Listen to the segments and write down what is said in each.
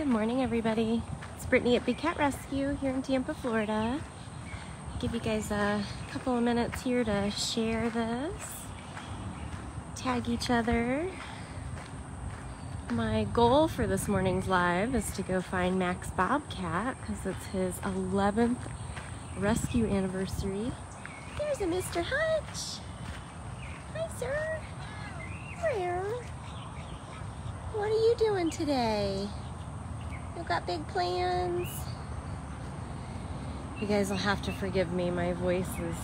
Good morning, everybody. It's Brittany at Big Cat Rescue here in Tampa, Florida. Give you guys a couple of minutes here to share this, tag each other. My goal for this morning's live is to go find Max Bobcat because it's his 11th rescue anniversary. There's a Mr. Hutch. Hi, sir. Where? What are you doing today? You got big plans? You guys will have to forgive me. My voice is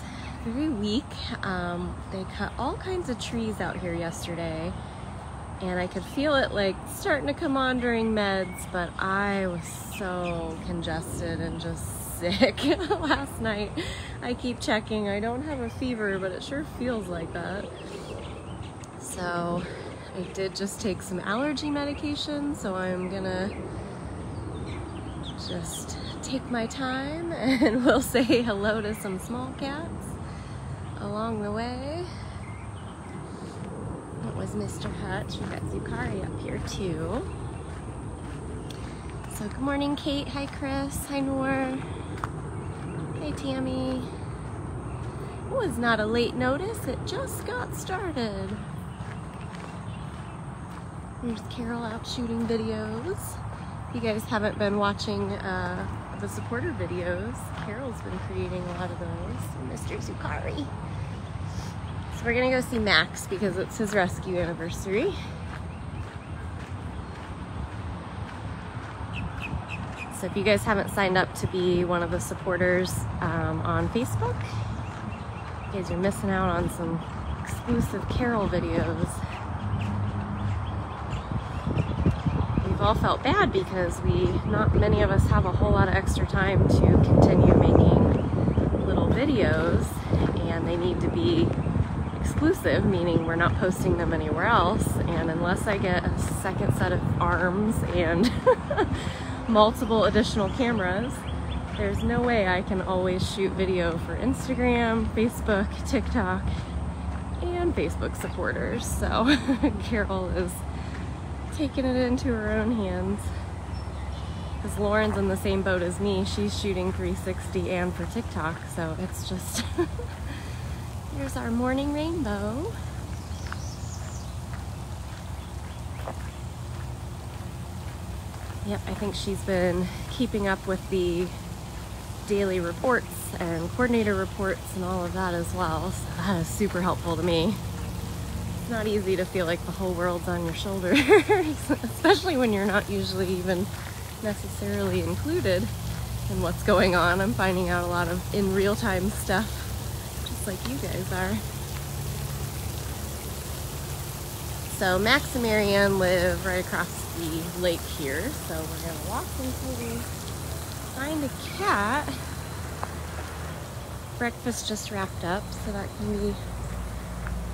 very weak. Um, they cut all kinds of trees out here yesterday, and I could feel it like starting to come on during meds, but I was so congested and just sick last night. I keep checking. I don't have a fever, but it sure feels like that. So I did just take some allergy medication, so I'm gonna just take my time and we'll say hello to some small cats along the way. That was Mr. Hutch. We got Zucari up here too. So good morning, Kate. Hi, Chris. Hi, Noor. Hi, Tammy. It was not a late notice. It just got started. There's Carol out shooting videos. If you guys haven't been watching uh, the supporter videos, Carol's been creating a lot of those. Mr. Zucari. So we're gonna go see Max because it's his rescue anniversary. So if you guys haven't signed up to be one of the supporters um, on Facebook, you guys are missing out on some exclusive Carol videos. All felt bad because we, not many of us have a whole lot of extra time to continue making little videos and they need to be exclusive, meaning we're not posting them anywhere else. And unless I get a second set of arms and multiple additional cameras, there's no way I can always shoot video for Instagram, Facebook, TikTok, and Facebook supporters. So Carol is taking it into her own hands. Because Lauren's in the same boat as me. She's shooting 360 and for TikTok, so it's just... Here's our morning rainbow. Yep, I think she's been keeping up with the daily reports and coordinator reports and all of that as well. So that is super helpful to me. It's not easy to feel like the whole world's on your shoulders, especially when you're not usually even necessarily included in what's going on. I'm finding out a lot of in real time stuff, just like you guys are. So Max and MaryAnn live right across the lake here, so we're gonna walk until we find a cat. Breakfast just wrapped up, so that can be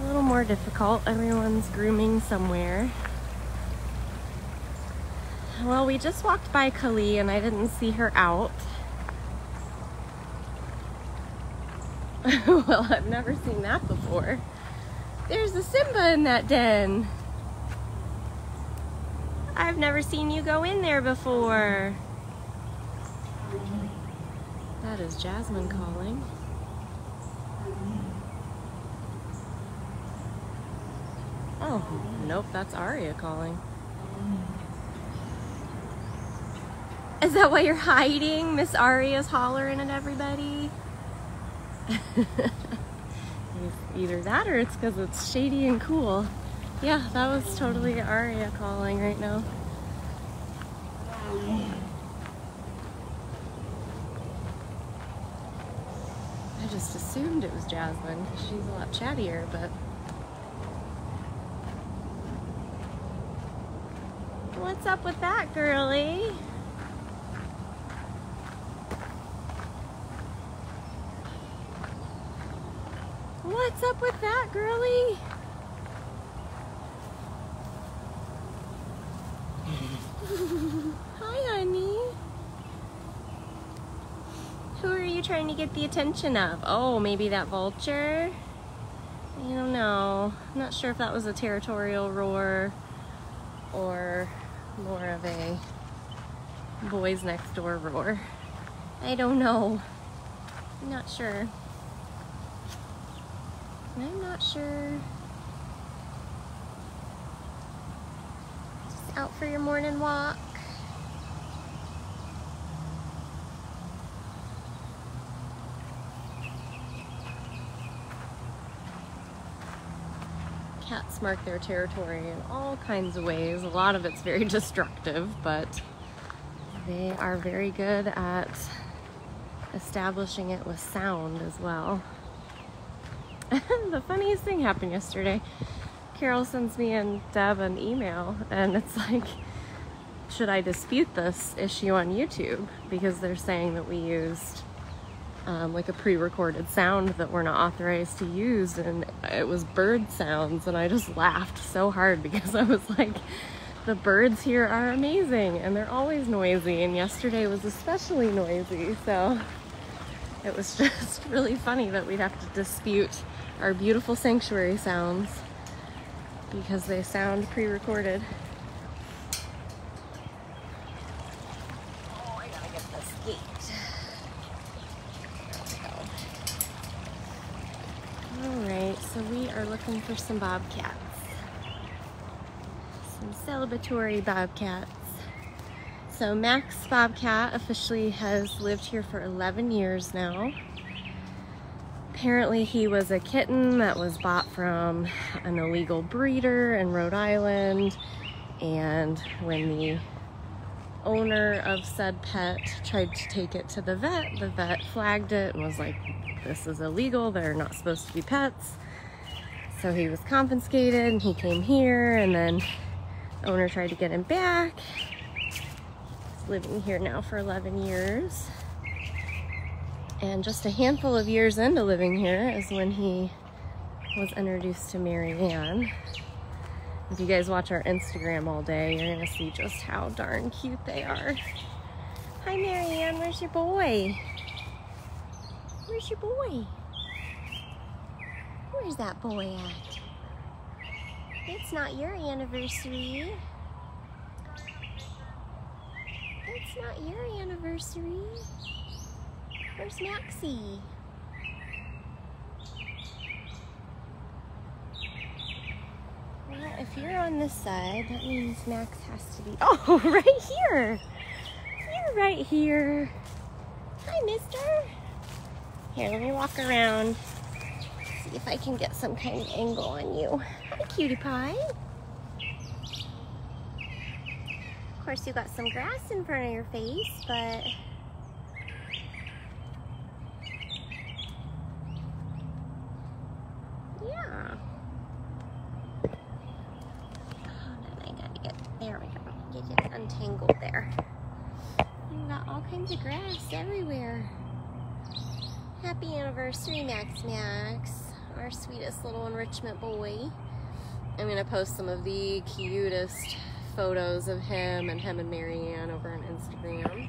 a little more difficult. Everyone's grooming somewhere. Well, we just walked by Kali and I didn't see her out. well, I've never seen that before. There's a Simba in that den. I've never seen you go in there before. That is Jasmine calling. Oh, nope, that's Aria calling. Is that why you're hiding? Miss Aria's hollering at everybody? Either that or it's because it's shady and cool. Yeah, that was totally Aria calling right now. I just assumed it was Jasmine. Because she's a lot chattier, but What's up with that, girly? What's up with that, girly? Hi, honey. Who are you trying to get the attention of? Oh, maybe that vulture? I don't know. I'm not sure if that was a territorial roar or more of a boys next door roar? I don't know. I'm not sure. I'm not sure. Just out for your morning walk. Cats mark their territory in all kinds of ways. A lot of it's very destructive, but they are very good at establishing it with sound as well. the funniest thing happened yesterday. Carol sends me and Deb an email, and it's like, should I dispute this issue on YouTube? Because they're saying that we used um, like a pre-recorded sound that we're not authorized to use and it was bird sounds and I just laughed so hard because I was like the birds here are amazing and they're always noisy and yesterday was especially noisy so it was just really funny that we'd have to dispute our beautiful sanctuary sounds because they sound pre-recorded. Oh, I gotta get this gate. Alright, so we are looking for some bobcats. Some celebratory bobcats. So Max Bobcat officially has lived here for 11 years now. Apparently he was a kitten that was bought from an illegal breeder in Rhode Island and when the owner of said pet tried to take it to the vet, the vet flagged it and was like, this is illegal, they're not supposed to be pets. So he was confiscated and he came here and then the owner tried to get him back. He's living here now for 11 years. And just a handful of years into living here is when he was introduced to MaryAnn. If you guys watch our Instagram all day, you're gonna see just how darn cute they are. Hi MaryAnn, where's your boy? Where's your boy? Where's that boy at? It's not your anniversary. It's not your anniversary. Where's Maxie? Well, if you're on this side, that means Max has to be... Oh, right here! You're right here. Hi, mister. Here, let me walk around. If I can get some kind of angle on you. Hi, cutie pie. Of course, you got some grass in front of your face, but yeah. Oh, then I gotta get, there we go. Get it untangled there. You got all kinds of grass everywhere. Happy anniversary, Max Max, our enrichment boy. I'm gonna post some of the cutest photos of him and him and MaryAnn over on Instagram.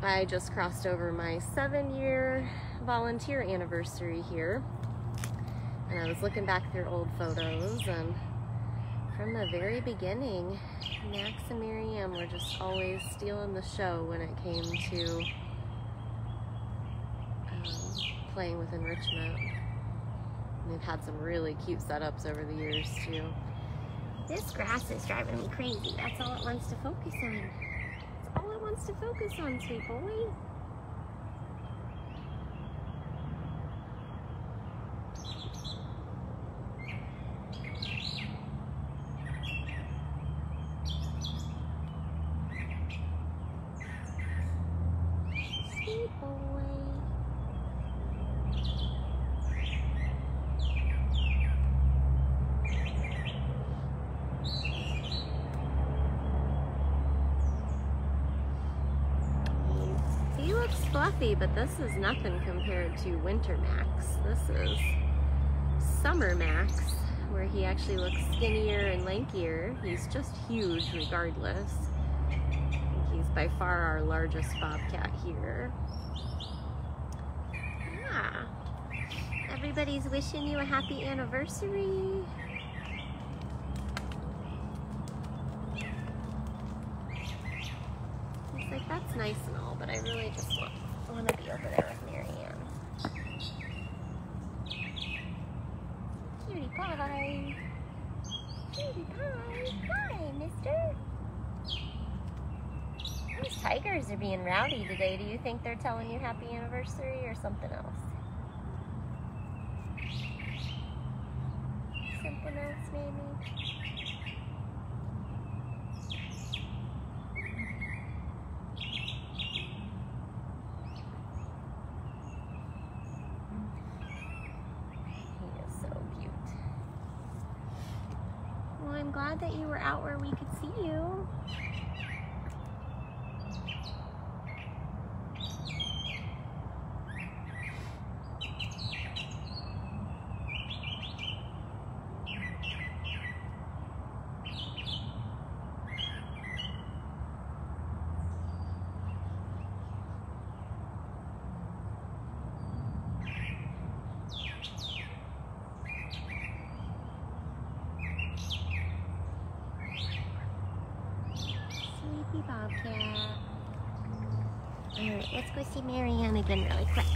I just crossed over my seven year volunteer anniversary here. And I was looking back through old photos and from the very beginning, Max and MaryAnn were just always stealing the show when it came to um, playing with enrichment. They've had some really cute setups over the years too. This grass is driving me crazy. That's all it wants to focus on. That's all it wants to focus on, sweet boy. Sweet boy. He but this is nothing compared to Winter Max. This is Summer Max, where he actually looks skinnier and lankier. He's just huge regardless. He's by far our largest bobcat here. Yeah. Everybody's wishing you a happy anniversary. it's nice and all, but I really just want, want to be over there with MaryAnn. Cutie pie. Cutie pie. Hi, mister. These tigers are being rowdy today. Do you think they're telling you happy anniversary or something else? Something else, maybe? He is so cute. Well, I'm glad that you were out where we could see you. Sleepy Bobcat. Alright, let's go see MaryAnn again really quick.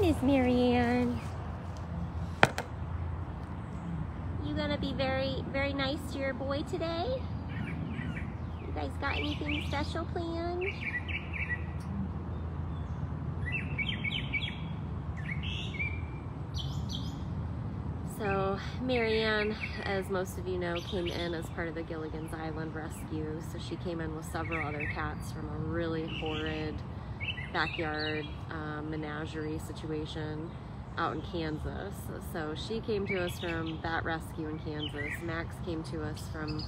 Miss MaryAnn. You gonna be very, nice to your boy today? You guys got anything special planned? So MaryAnn, as most of you know, came in as part of the Gilligan's Island rescue. So she came in with several other cats from a really horrid backyard um, menagerie situation out in Kansas. So she came to us from that rescue in Kansas. Max came to us from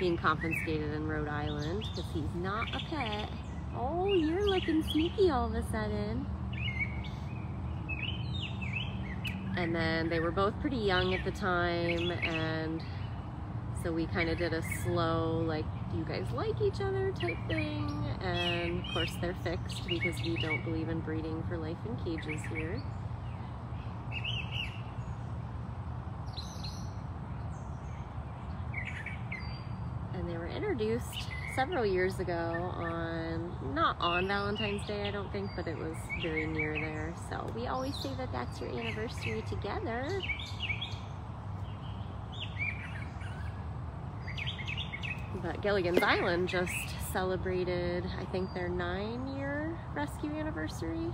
being confiscated in Rhode Island because he's not a pet. Oh, you're looking sneaky all of a sudden. and then they were both pretty young at the time and so we kind of did a slow like do you guys like each other type thing and of course they're fixed because we don't believe in breeding for life in cages here and they were introduced several years ago on not on Valentine's Day I don't think but it was very near there. So we always say that that's your anniversary together. But Gilligan's Island just celebrated I think their nine year rescue anniversary.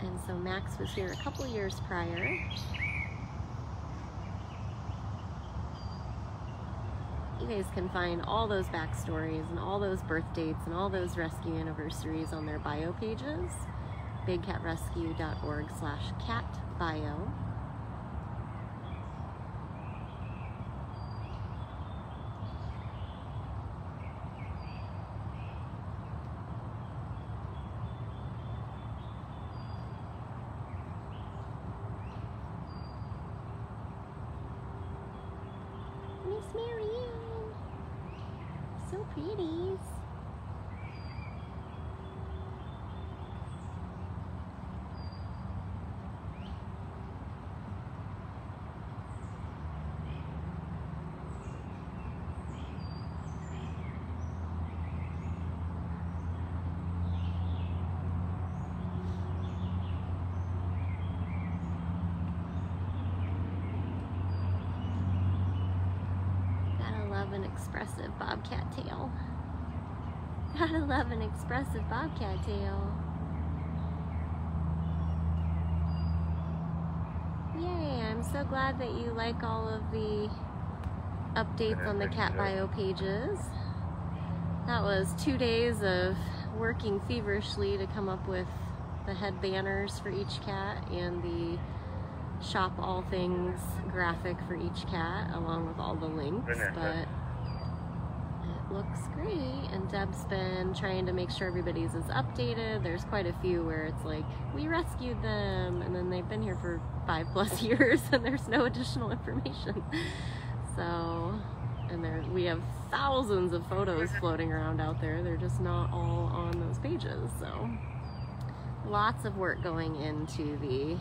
And so Max was here a couple years prior guys can find all those backstories and all those birth dates and all those rescue anniversaries on their bio pages. bigcatrescue.org slash cat bio Miss MaryAnn. So pretty. Gotta love an expressive bobcat tail. Gotta love an expressive Yay, I'm so glad that you like all of the updates on the cat bio pages. That was two days of working feverishly to come up with the head banners for each cat and the shop all things graphic for each cat along with all the links but looks great and Deb's been trying to make sure everybody's is updated there's quite a few where it's like we rescued them and then they've been here for five plus years and there's no additional information so and there we have thousands of photos mm-hmm. floating around out there they're just not all on those pages so lots of work going into the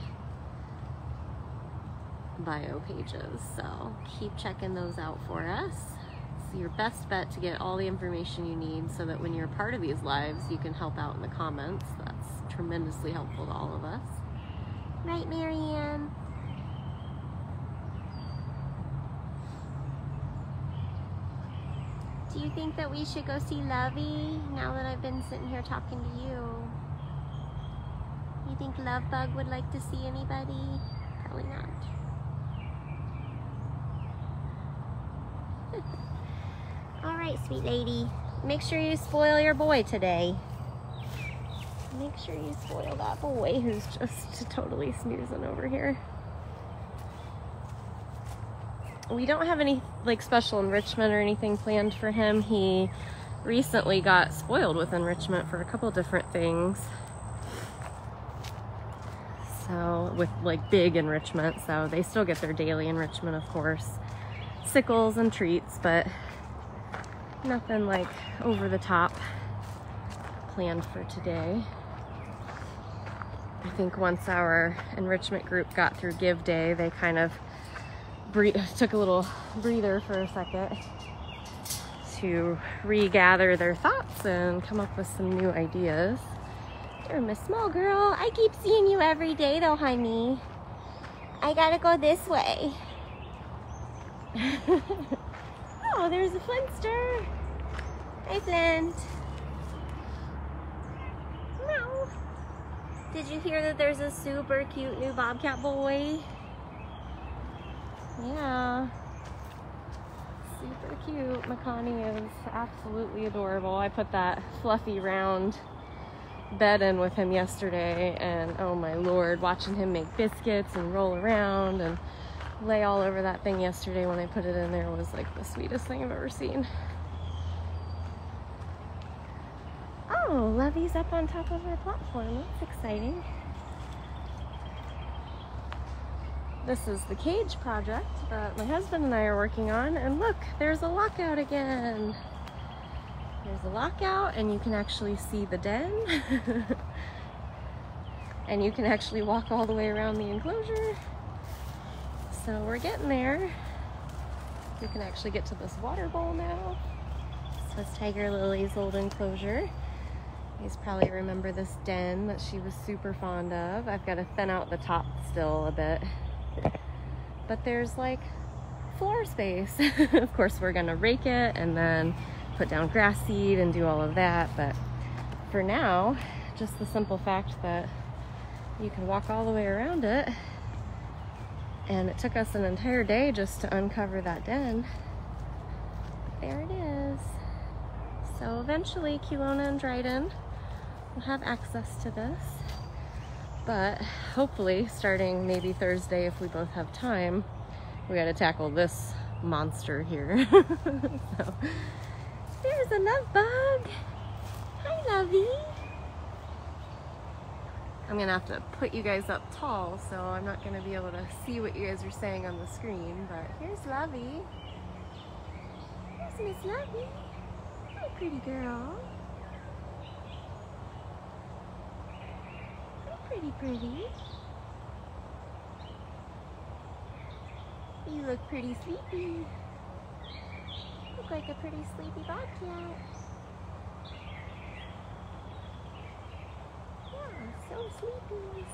bio pages. So keep checking those out for us. Your best bet to get all the information you need so that when you're a part of these lives, you can help out in the comments. That's tremendously helpful to all of us. Right, MaryAnn? Do you think that we should go see Lovey now that I've been sitting here talking to you? You think Lovebug would like to see anybody? Probably not. All right, sweet lady. Make sure you spoil your boy today. Make sure you spoil that boy who's just totally snoozing over here. We don't have any like special enrichment or anything planned for him. He recently got spoiled with enrichment for a couple different things. So with like big enrichment, so they still get their daily enrichment, of course. Sickles and treats, but nothing like over the top planned for today. I think once our enrichment group got through Give Day, they kind of took a little breather for a second to regather their thoughts and come up with some new ideas. You're Miss Small Girl. I keep seeing you every day though, honey. I gotta go this way. oh, there's a Flintster. Flint. No. Did you hear that there's a super cute new Bobcat boy? Yeah. Super cute. Makani is absolutely adorable. I put that fluffy round bed in with him yesterday and oh my lord watching him make biscuits and roll around and lay all over that thing yesterday when I put it in there was like the sweetest thing I've ever seen. Oh, Lovey's up on top of our platform. That's exciting. This is the cage project that my husband and I are working on. And look, there's a lockout again. There's a lockout and you can actually see the den. and you can actually walk all the way around the enclosure. So we're getting there. We can actually get to this water bowl now. So it's Tiger Lily's old enclosure. You probably remember this den that she was super fond of. I've got to thin out the top still a bit. But there's like floor space. of course, we're gonna rake it and then put down grass seed and do all of that. But for now, just the simple fact that you can walk all the way around it. And it took us an entire day just to uncover that den. But there it is. So eventually, Kewlona and Dryden have access to this. But hopefully, starting maybe Thursday, if we both have time, we got to tackle this monster here. so, there's a love bug. Hi, Lovey. I'm gonna have to put you guys up tall, so I'm not gonna be able to see what you guys are saying on the screen, but here's Lovey. Here's Miss Lovey. Hi, pretty girl. Pretty pretty. You look pretty sleepy. You look like a pretty sleepy bobcat. Yeah, so sleepy.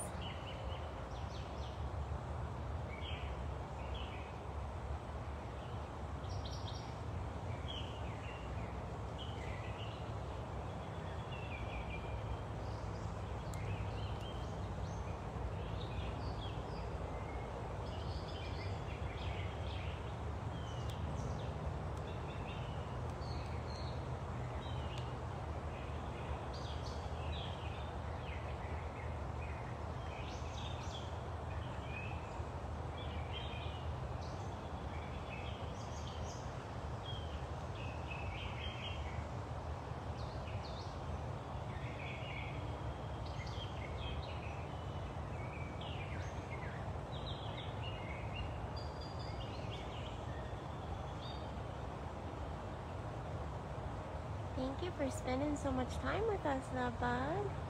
Thank you for spending so much time with us, love bug.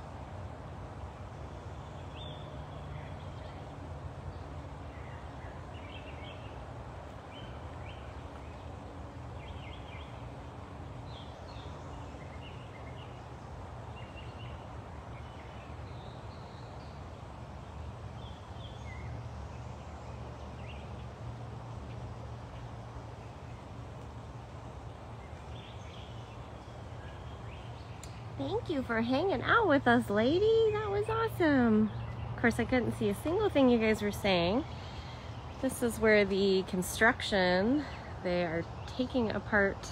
Thank you for hanging out with us, lady. That was awesome. Of course, I couldn't see a single thing you guys were saying. This is where the construction, they are taking apart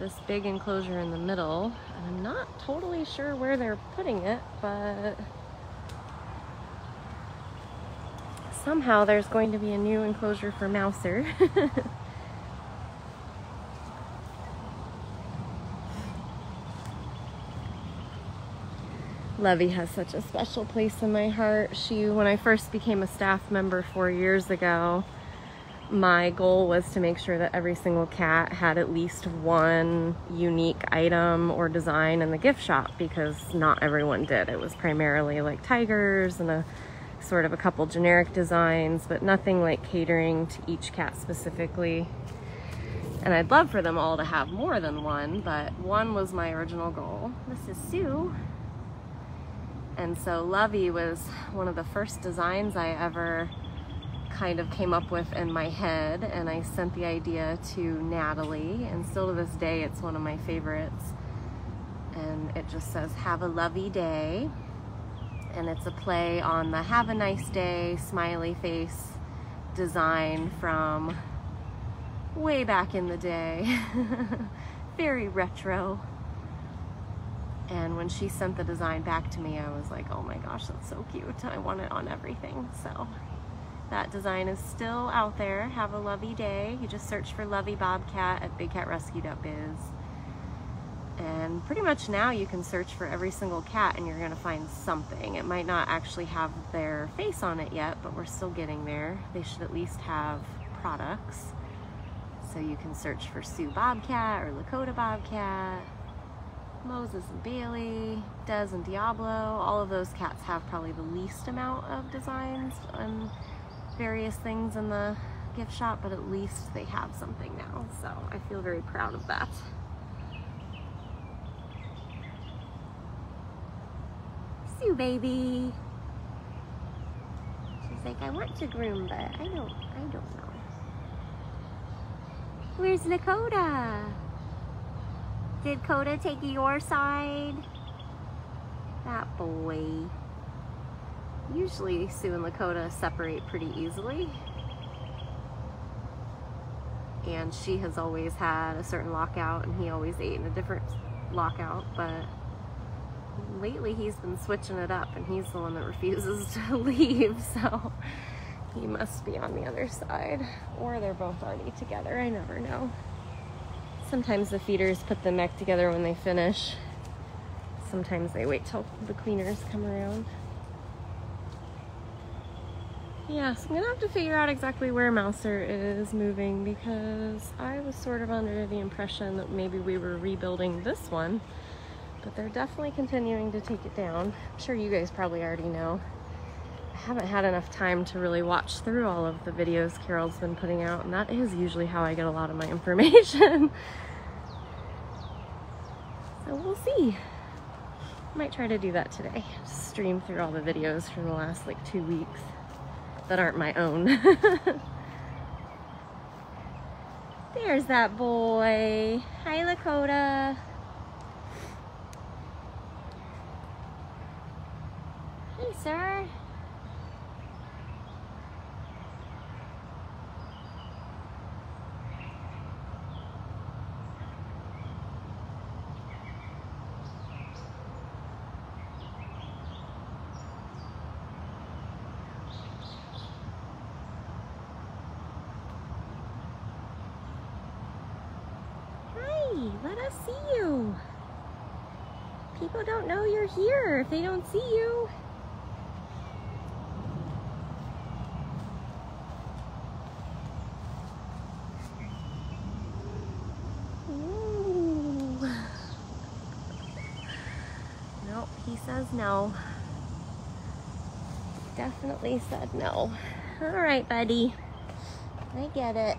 this big enclosure in the middle. And I'm not totally sure where they're putting it, but somehow there's going to be a new enclosure for Mouser. Lovey has such a special place in my heart. She, when I first became a staff member four years ago, my goal was to make sure that every single cat had at least one unique item or design in the gift shop because not everyone did. It was primarily like tigers and a sort of a couple generic designs, but nothing like catering to each cat specifically. And I'd love for them all to have more than one, but one was my original goal. This is Sioux. And so Lovey was one of the first designs I ever kind of came up with in my head and I sent the idea to Natalie and still to this day it's one of my favorites. And it just says have a lovey day. And it's a play on the have a nice day smiley face design from way back in the day. Very retro and when she sent the design back to me I was like oh my gosh that's so cute I want it on everything so that design is still out there. Have a lovey day. You just search for Lovey Bobcat at bigcatrescue.biz. And pretty much now you can search for every single cat and you're gonna find something. It might not actually have their face on it yet, but we're still getting there. They should at least have products. So you can search for Sioux Bobcat or Lakota Bobcat, Moses and Bailey, Des and Diablo. All of those cats have probably the least amount of designs and various things in the gift shop, but at least they have something now. So I feel very proud of that. Sioux baby. She's like, I want to groom, but I don't, I don't know. Where's Lakota? Did Coda take your side? That boy. Usually Sioux and Lakota separate pretty easily. And she has always had a certain lockout and he always ate in a different lockout, but lately he's been switching it up and he's the one that refuses to leave, so he must be on the other side. Or they're both already together, I never know. Sometimes the feeders put the mech together when they finish. Sometimes they wait till the cleaners come around. Yeah, so I'm gonna have to figure out exactly where Mouser is moving because I was sort of under the impression that maybe we were rebuilding this one, but they're definitely continuing to take it down. I'm sure you guys probably already know. Haven't had enough time to really watch through all of the videos Carol's been putting out, and that is usually how I get a lot of my information. so we'll see. Might try to do that today. Just stream through all the videos from the last like two weeks that aren't my own. There's that boy. Hi, Lakota. Hey, sir. Us see you. People don't know you're here if they don't see you. Nope, he says no. Definitely said no. All right, buddy. I get it.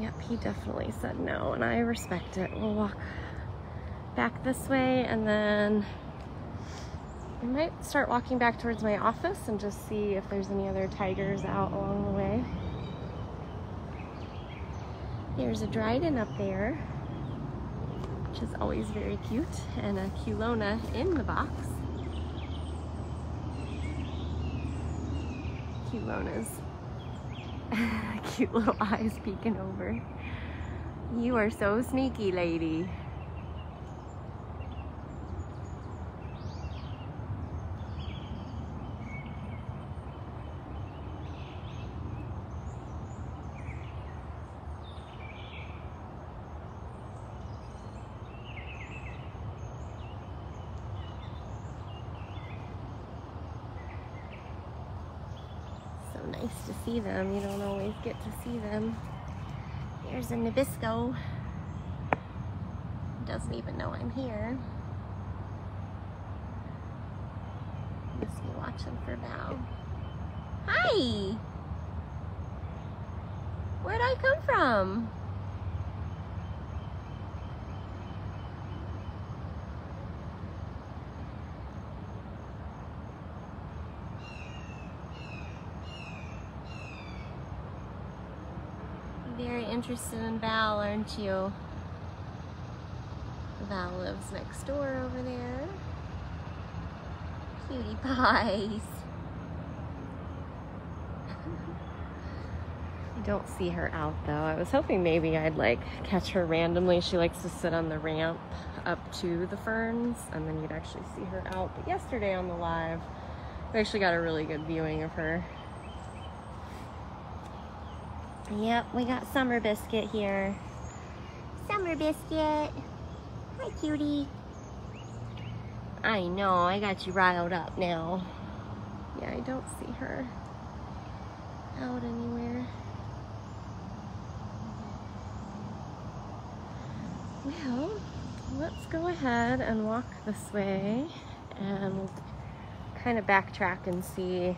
Yep, he definitely said no, and I respect it. We'll walk back this way, and then I might start walking back towards my office and just see if there's any other tigers out along the way. There's a Dryden up there, which is always very cute, and a Kewlona in the box. Kewlona's cute little eyes peeking over. You are so sneaky, lady. nice to see them. You always get to see them. Here's a Nabisco. Doesn't even know I'm here. Is he watching for Val? Hi! Where'd I come from? very interested in Val, aren't you? Val lives next door over there. Cutie pies. I don't see her out though. I was hoping maybe I'd like catch her randomly. She likes to sit on the ramp up to the ferns and then you'd actually see her out. But yesterday on the live, we actually got a really good viewing of her. Yep, we got Summer Biscuit here. Summer Biscuit. Hi, cutie. I know, I got you riled up now. Yeah, I don't see her out anywhere. Well, let's go ahead and walk this way and kind of backtrack and see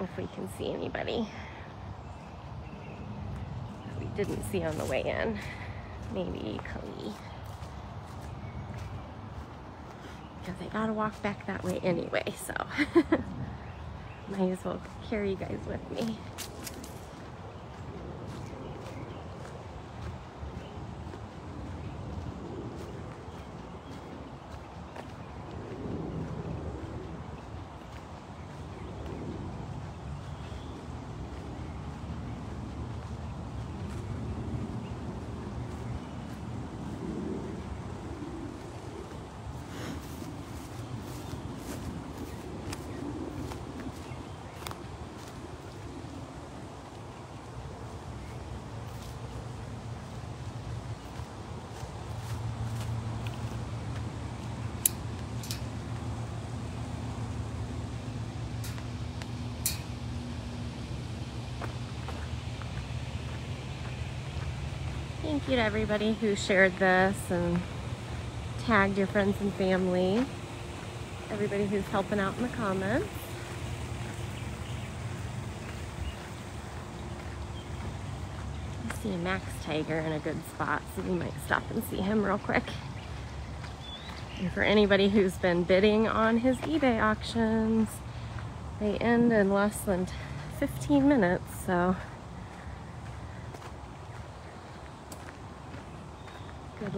if we can see anybody didn't see on the way in. Maybe Kali. Because I gotta walk back that way anyway, so might as well carry you guys with me. Thank you to everybody who shared this and tagged your friends and family. Everybody who's helping out in the comments. See Max Tiger in a good spot, so we might stop and see him real quick. And for anybody who's been bidding on his eBay auctions, they end in less than 15 minutes, so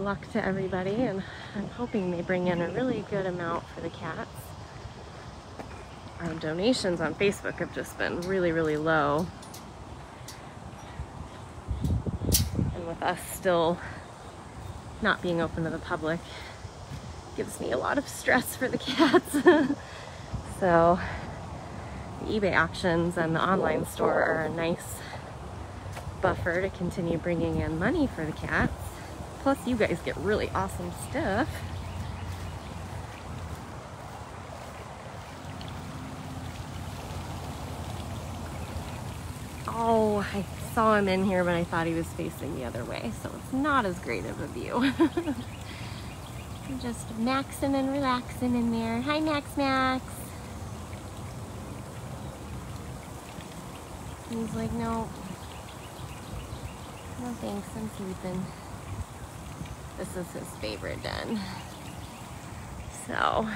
luck to everybody and I'm hoping they bring in a really good amount for the cats. Our donations on Facebook have just been really, really low. And with us still not being open to the public, gives me a lot of stress for the cats. so the eBay auctions and the online store are a nice buffer to continue bringing in money for the cats. Plus you guys get really awesome stuff. Oh, I saw him in here, but I thought he was facing the other way, so it's not as great of a view. Just maxing and relaxing in there. Hi, Max Max. He's like, no, no thanks, I'm sleeping. This is his favorite den. So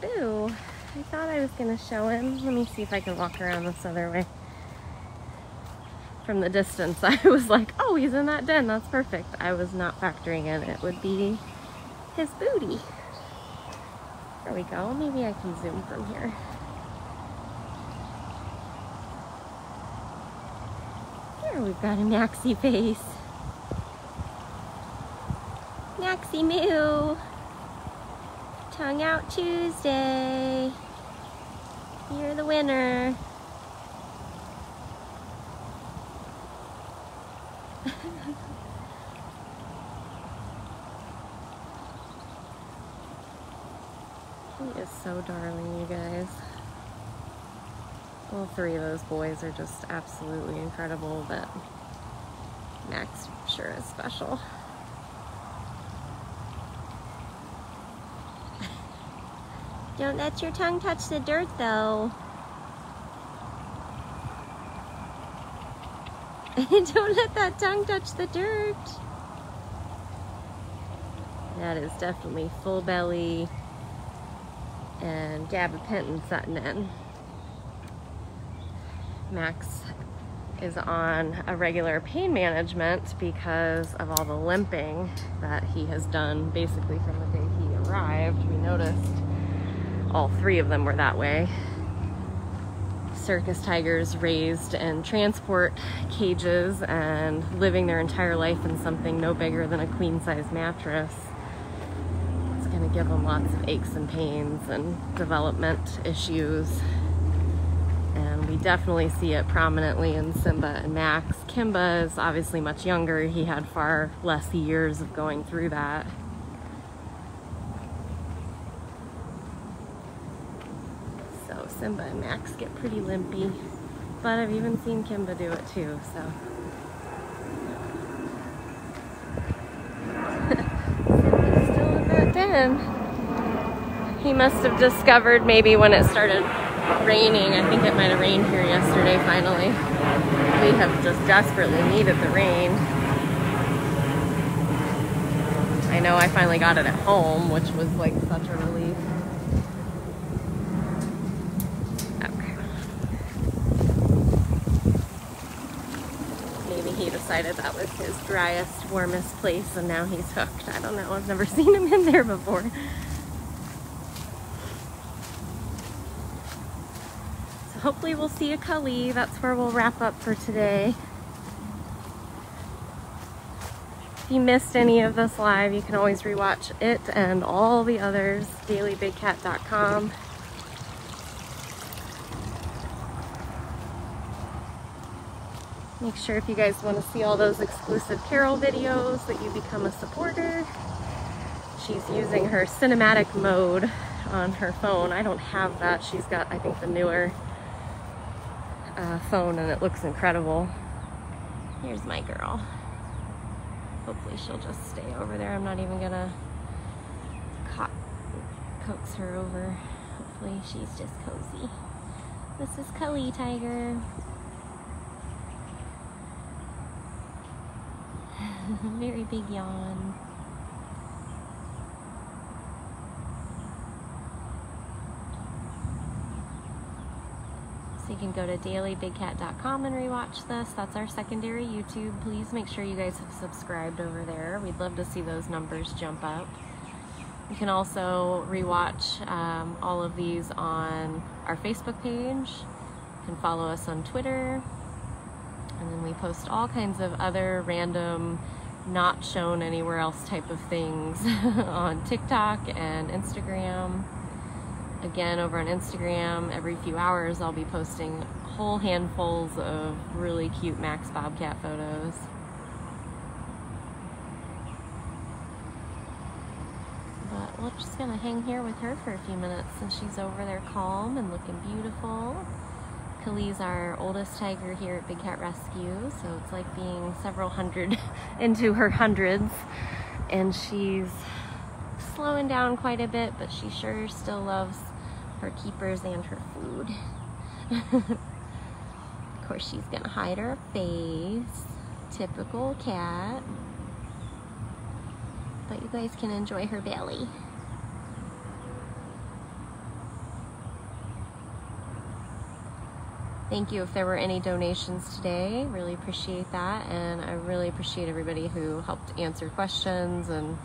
Boo. I thought I was gonna show him. Let me see if I can walk around this other way. From the distance, I was like, oh, he's in that den, that's perfect. I was not factoring in it would be his booty. There we go, maybe I can zoom from here. There we've got a Maxie face. Moo! Tongue Out Tuesday. You're the winner. he is so darling, you guys. All three of those boys are just absolutely incredible, but Max sure is special. Don't let your tongue touch the dirt though. Don't let that tongue touch the dirt. That is definitely full belly and gabapentin setting in. Max is on a regular pain management because of all the limping that he has done basically from the day he arrived. We noticed all three of them were that way. Circus tigers raised in transport cages and living their entire life in something no bigger than a queen size mattress. It's going to give them lots of aches and pains and development issues. And we definitely see it prominently in Simba and Max. Kimba is obviously much younger. He had far less years of going through that. Simba and Max get pretty limpy. But I've even seen Kimba do it too, so. Simba's still in that den. He must have discovered maybe when it started raining. I think it might have rained here yesterday finally. We have just desperately needed the rain. I know I finally got it at home, which was like such a relief. Decided that was his driest, warmest place and now he's hooked. I don't know, I've never seen him in there before. So hopefully we'll see a Kali. That's where we'll wrap up for today. If you missed any of this live, you can always rewatch it and all the others, dailybigcat.com. Make sure if you guys want to see all those exclusive Carol videos that you become a supporter. She's using her cinematic mode on her phone. I don't have that. She's got, I think, the newer uh, phone and it looks incredible. Here's my girl. Hopefully she'll just stay over there. I'm not even gonna co coax her over. Hopefully she's just cozy. This is Kali Tiger. Very big yawn. So you can go to dailybigcat.com and rewatch this. That's our secondary YouTube. Please make sure you guys have subscribed over there. We'd love to see those numbers jump up. You can also rewatch um, all of these on our Facebook page. You can follow us on Twitter. And then we post all kinds of other random not shown anywhere else type of things on TikTok and Instagram. Again, over on Instagram, every few hours I'll be posting whole handfuls of really cute Max Bobcat photos. But we're just gonna hang here with her for a few minutes since she's over there calm and looking beautiful. Kali's our oldest tiger here at Big Cat Rescue, so it's like being several hundred into her hundreds. And she's slowing down quite a bit, but she sure still loves her keepers and her food. of course, she's gonna hide her face. Typical cat. But you guys can enjoy her belly. Thank you if there were any donations today. Really appreciate that. And I really appreciate everybody who helped answer questions and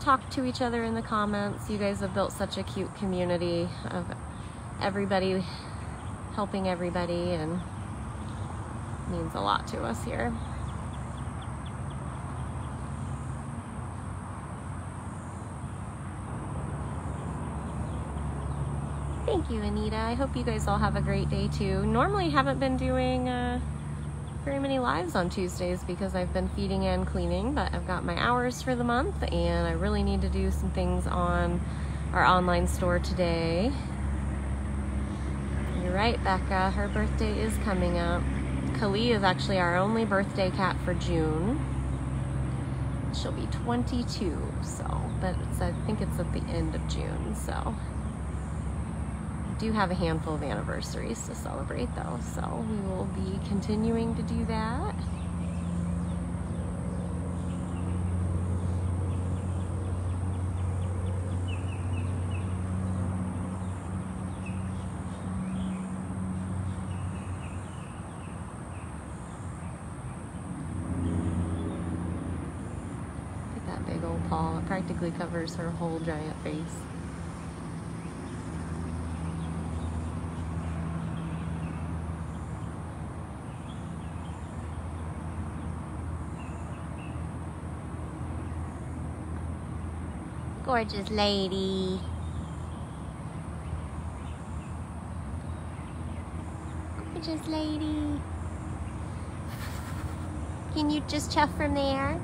talk to each other in the comments. You guys have built such a cute community of everybody helping everybody and means a lot to us here. Thank you, Anita. I hope you guys all have a great day too. Normally haven't been doing uh, very many lives on Tuesdays because I've been feeding and cleaning, but I've got my hours for the month and I really need to do some things on our online store today. You're right, Becca. Her birthday is coming up. Kali is actually our only birthday cat for June. She'll be 22, so, but I think it's at the end of June, so do have a handful of anniversaries to celebrate though, so we will be continuing to do that. Look at that big old paw. It practically covers her whole giant face. Gorgeous lady. Gorgeous lady. Can you just chuff from there?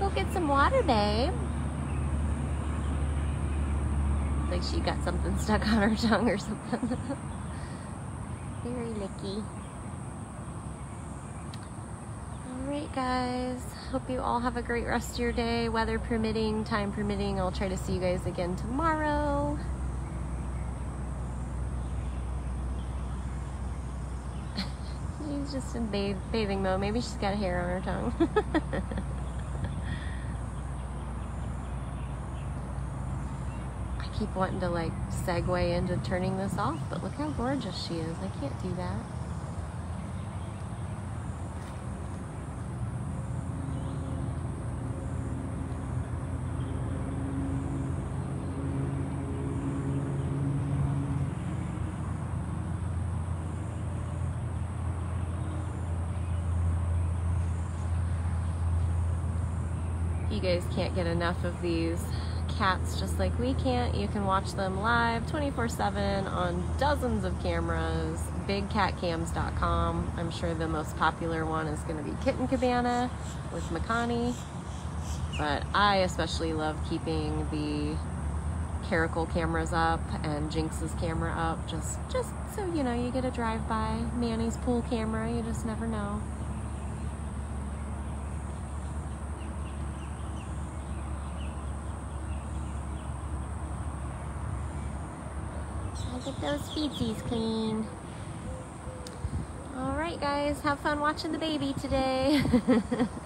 Go get some water, babe. Like she got something stuck on her tongue or something. Very licky. Alright guys, hope you all have a great rest of your day. Weather permitting, time permitting, I'll try to see you guys again tomorrow. She's just in bath bathing mode. Maybe she's got hair on her tongue. keep wanting to like segue into turning this off, but look how gorgeous she is. I can't do that. you guys can't get enough of these cats just like we can't, you can watch them live 24-7 on dozens of cameras, bigcatcams.com. I'm sure the most popular one is going to be Kitten Cabana with Makani. But I especially love keeping the Caracal cameras up and Jinx's camera up just, just so you know you get a drive-by. Manny's pool camera, you just never know. get those feetsies clean. All right, guys, have fun watching the baby today.